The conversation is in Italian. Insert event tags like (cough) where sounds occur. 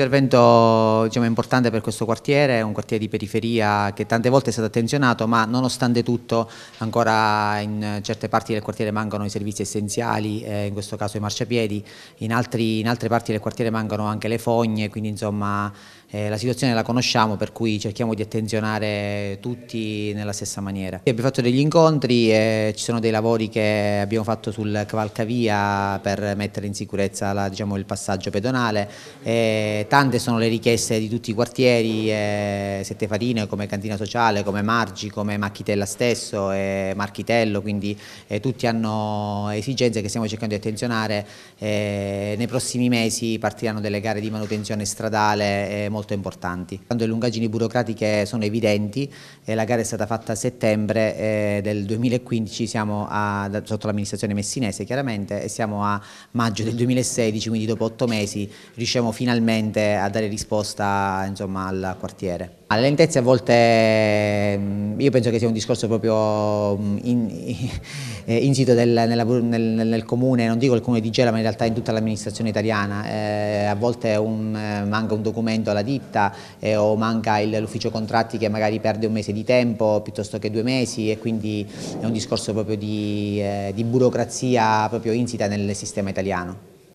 intervento diciamo, importante per questo quartiere, un quartiere di periferia che tante volte è stato attenzionato ma nonostante tutto ancora in certe parti del quartiere mancano i servizi essenziali, eh, in questo caso i marciapiedi, in, altri, in, altre parti del quartiere mancano anche le fogne, quindi insomma eh, la situazione la conosciamo per cui cerchiamo di attenzionare tutti nella stessa maniera. Abbiamo fatto degli incontri e ci sono dei lavori che abbiamo fatto sul cavalcavia per mettere in sicurezza la, diciamo, il passaggio pedonale e tante sono le richieste di tutti i quartieri, eh, Sette Farine come Cantina Sociale, come Margi, come Macchitella stesso e Marchitello, quindi eh, tutti hanno esigenze che stiamo cercando di attenzionare. Eh, nei prossimi mesi partiranno delle gare di manutenzione stradale eh, molto importanti. Quando le lungaggini burocratiche sono evidenti, eh, la gara è stata fatta a settembre eh, del 2015, siamo a, sotto l'amministrazione messinese chiaramente, e siamo a maggio del 2016, quindi dopo otto mesi riusciamo finalmente a dare risposta insomma, al quartiere. Le lentezze a volte, mm, io penso che sia un discorso proprio mm, in, (laughs) insito del, nella, nel, nel, comune, non dico il comune di Gela ma in realtà in tutta l'amministrazione italiana, eh, a volte un, eh, manca un documento alla ditta eh, o manca l'ufficio contratti che magari perde un mese di tempo piuttosto che due mesi e quindi è un discorso proprio di, eh, di burocrazia proprio insita nel sistema italiano.